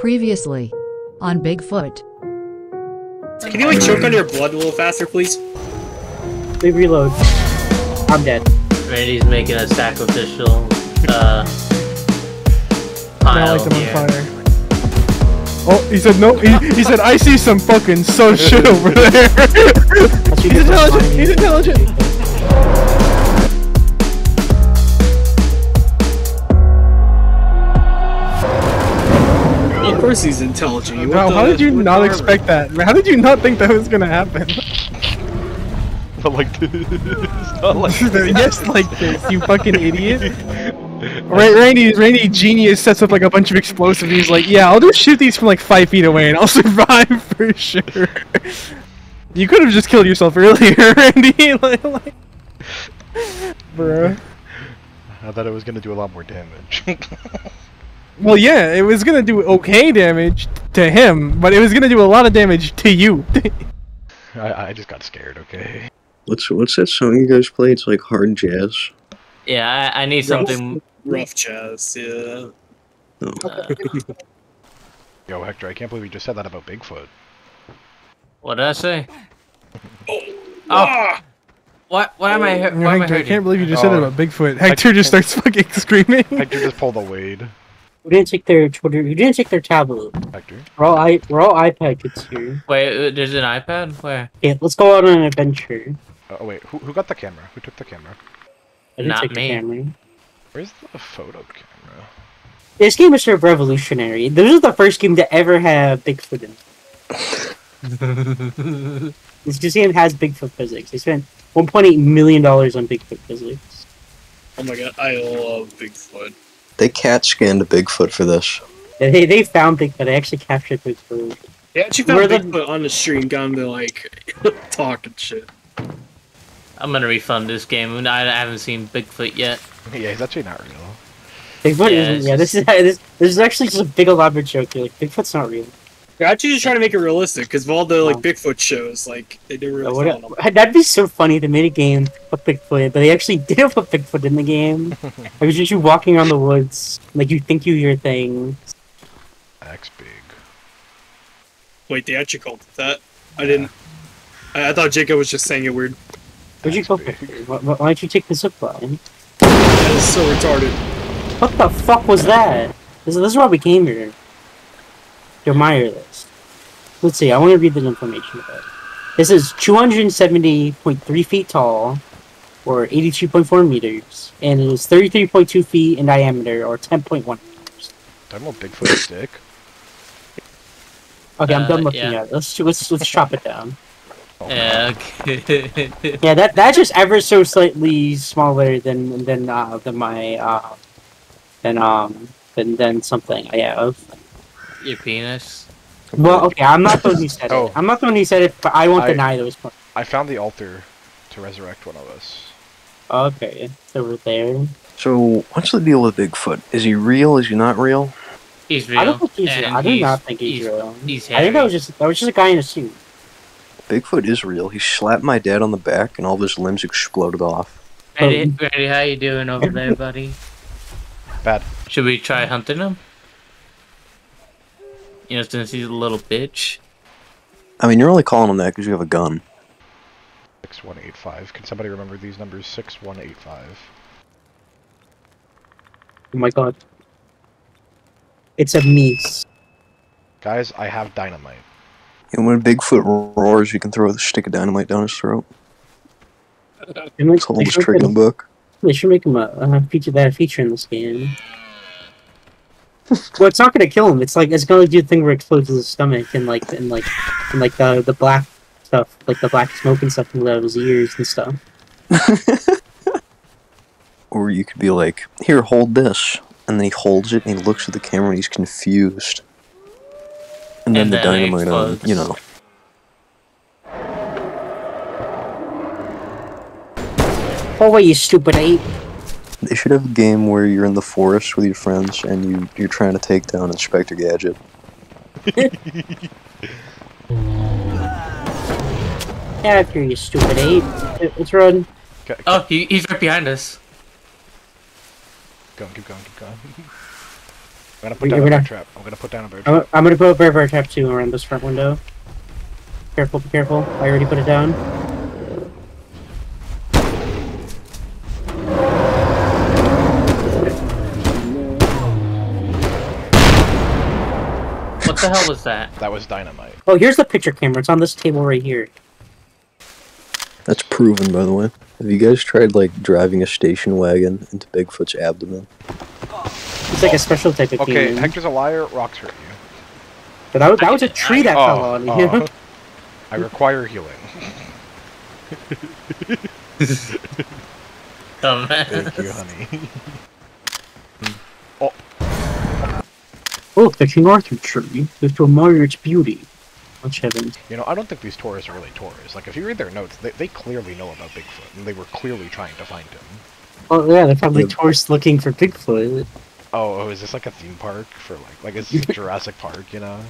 Previously. On Bigfoot. Can you like choke on your blood a little faster, please? They reload. I'm dead. Randy's making a sacrificial uh pile like here. fire. Oh, he said no. He, he said I see some fucking so shit over there. He's intelligent. He's intelligent. Of course he's intelligent. Wow, went how did you not Harvard. expect that? How did you not think that was gonna happen? Not like this. Not like this. yes, like this, you fucking idiot. Ra- Randy, Randy genius sets up like a bunch of explosives. He's like, yeah, I'll just shoot these from like five feet away and I'll survive for sure. You could have just killed yourself earlier, Randy. like, like... Bruh. I thought it was gonna do a lot more damage. Well, yeah, it was gonna do okay damage to him, but it was gonna do a lot of damage to you. I, I just got scared, okay? What's what's that song you guys play? It's like hard jazz. Yeah, I, I need Rough. something Rough jazz. yeah. Oh. Yo, Hector, I can't believe you just said that about Bigfoot. what did I say? Oh, Oh what why am I hurt why am I Hector, I can't believe you just said that Oh. about Bigfoot. Hector just starts fucking screaming. Hector just pulled a Wade. Who didn't take their Twitter? We didn't take their tablet? Hector. We're all i we're all iPad kids here. Wait, uh, there's an iPad? Where? Yeah, let's go out on an adventure. Uh, oh wait, who, who got the camera? Who took the camera? I didn't Not take me. the camera. Where's the photo camera? This game is sort of revolutionary. This is the first game to ever have Bigfoot in. it. This this game has Bigfoot physics. They spent 1.8 million dollars on Bigfoot physics. oh my god, I love Bigfoot. They cat scanned a Bigfoot for this. They they found Bigfoot. They actually captured Bigfoot. They actually found Where the- Bigfoot on the street and got him to like talk and shit. I'm gonna refund this game. I, I haven't seen Bigfoot yet. Yeah, he's actually not real. Bigfoot Yeah, isn't. it's Yeah, this is this, this is actually just a big elaborate joke. You're like Bigfoot's not real. They're actually just trying to make it realistic because of all the like Oh. Bigfoot shows, like they didn't really Uh, follow them. that'd be so funny. They made a game with Bigfoot, but they actually didn't put Bigfoot in the game. It was just you walking around the woods, like you think you hear things. X big. Wait, they actually called it that? I didn't. I, I thought Jacob was just saying it weird. Where'd you go? That's For? big. Why, why why don't you take the zip line? That is so retarded. What the fuck was that? This, this is why we came here. To admire this. Let's see, I want to read the information about it. This is 270.3 feet tall, or 82.4 meters, and it is 33.2 feet in diameter, or 10.1 meters. Talking about Bigfoot's dick. Okay, I'm Uh, done looking yeah. at it. Let's, let's, let's chop it down. Oh, Yeah, okay. Yeah, that that's just ever so slightly smaller than than uh, than my uh, than um than than something I have. Your penis. Well, okay, I'm not the one who said Oh. it. I'm not the one who said it, but I won't I- deny those parts. I found the altar to resurrect one of us. Okay, it's over there. So what's the deal with Bigfoot? Is he real? Is he not real? He's real. I don't think he's. and I do not think he's, real. He's I think that was just that was just a guy in a suit. Bigfoot is real. He slapped my dad on the back and all of his limbs exploded off. Randy, oh. Randy, how you doing over there, buddy? Bad. Should we try hunting him? You know, since he's a little bitch. I mean, you're only calling him that because you have a gun. 6185. Can somebody remember these numbers? 6185. Oh my god, it's a meese. Guys, I have dynamite. And when Bigfoot roars, you can throw a stick of dynamite down his throat. They should It's the oldest make trick in the him- book. They should make him a, a feature that a feature in this game. Well, it's not gonna kill him. It's like it's gonna do the thing where it explodes his stomach and like and like and like the the black stuff, like the black smoke and stuff comes out of his ears and stuff. Or you could be like, here, hold this. And then he holds it and he looks at the camera and he's confused. And then And the then it dynamite on, explodes. you know. Oh wait, you stupid ape! They should have a game where you're in the forest with your friends and you, you're trying to take down Inspector Gadget. Get out here, you stupid ape! Let's run. K- Oh, he, he's right behind us. Keep going, keep going, keep going. I'm gonna put You're down a bear trap. I'm gonna put down a bear trap. I'm, I'm gonna put a bear bear trap two around this front window. Careful, be careful. I already put it down. The hell was that? That was dynamite. Oh, here's the picture camera. It's on this table right here. That's proven, by the way. Have you guys tried like driving a station wagon into Bigfoot's abdomen? It's like a special type of Okay, demon. Hector's a liar. Rocks hurt you. But that was, that was a tree that oh, fell Oh, on you. oh. I require healing. Dumbass. Thank you, honey. Oh, the King Arthur tree. You have to admire its beauty. Much heaven. You know, I don't think these tourists are really tourists. Like, if you read their notes, they, they clearly know about Bigfoot, and they were clearly trying to find him. Oh yeah, they're probably Yeah. tourists looking for Bigfoot. Oh, oh, is this like a theme park for like, like is this Jurassic Park? You know,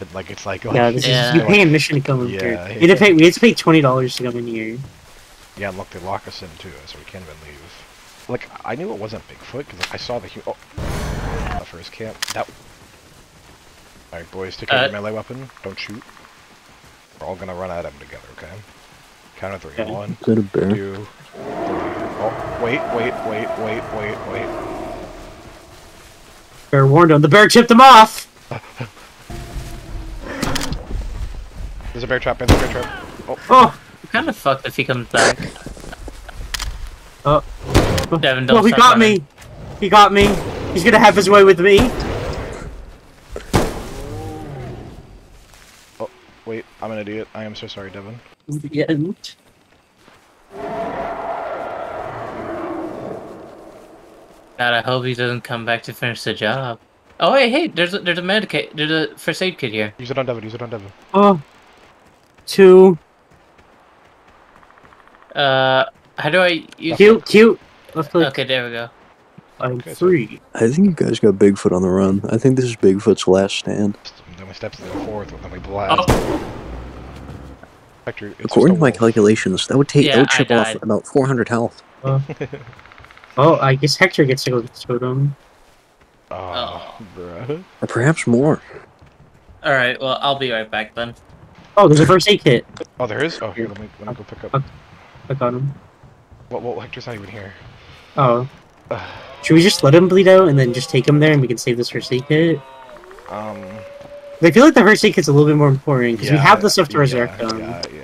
and, like it's like, like Yeah, this Yeah. is you pay admission to come in Yeah, here. yeah. We had to pay. We had to pay twenty dollars to come in here. yeah, and look, they lock us in too, so we can't even leave. Like, I knew it wasn't Bigfoot because I saw the hu- oh, the first camp. That. All right, boys, take out Uh, your melee weapon. Don't shoot. We're all gonna run at him together, okay? Count of three. Okay. One, Is that a bear? two, three. Oh, wait, wait, wait, wait, wait, wait. Bear warned him. The bear tipped him off. There's a bear trap. There's a bear trap. Oh, Oh, kind of fucked if he comes back. oh. Devin, don't oh, he got running. me. He got me. He's gonna have his way with me. Idiot. I am so sorry, Devin. Yeah. God, I hope he doesn't come back to finish the job. Oh, hey, hey, there's a, there's a medicate, there's a first aid kit here. Use it on Devin. Use it on Devin. Oh. Two. Uh, how do I use? Cute. Cute. Left click. Okay, there we go. I'm Okay, so- I think you guys got Bigfoot on the run. I think this is Bigfoot's last stand. Then we step to the fourth, and then we blast. Oh, Hector, it's According to my calculations, that would take Yeah, that would chip off about 400 health. Oh, I guess Hector gets to go to totem. Oh, bruh. Or perhaps more. all right. Well, I'll be right back then. Oh, there's a first aid kit. Oh, there is? Oh, here, let me, let me go pick up. I got him. What, what, Hector's not even here. Oh. Should we just let him bleed out and then just take him there and we can save this first aid kit? Um, I feel like the first aid kit's a little bit more important because we have the stuff to yeah, resurrect him. Yeah, yeah,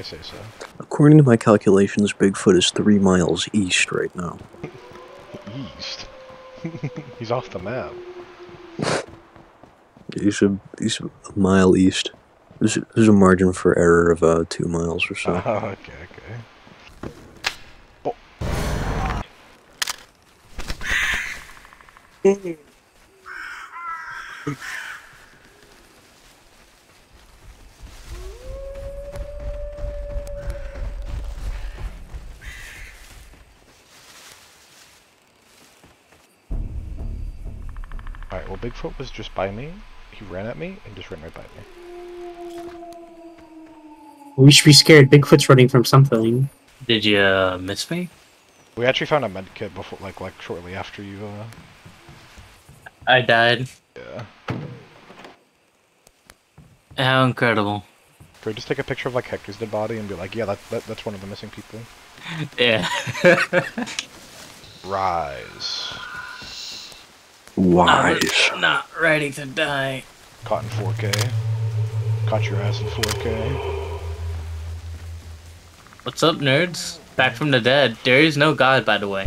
I, I say so. According to my calculations, Bigfoot is three miles east right now. East. He's off the map. He's a, he's a mile east. There's, there's a margin for error of uh, two miles or so. Oh, okay, okay. Alright, Bigfoot was just by me. He ran at me and just ran right by me. We should be scared. Bigfoot's running from something. Did you uh, miss me? We actually found a med kit before, like, like shortly after you. Uh, I died. yeah. How incredible. Can we just take a picture of like Hector's dead body and be like, yeah, that, that that's one of the missing people? Yeah. Rise. Wise. I'm not ready to die. Caught in 4K. Caught your ass in 4K. What's up, nerds? Back from the dead. There is no god, by the way.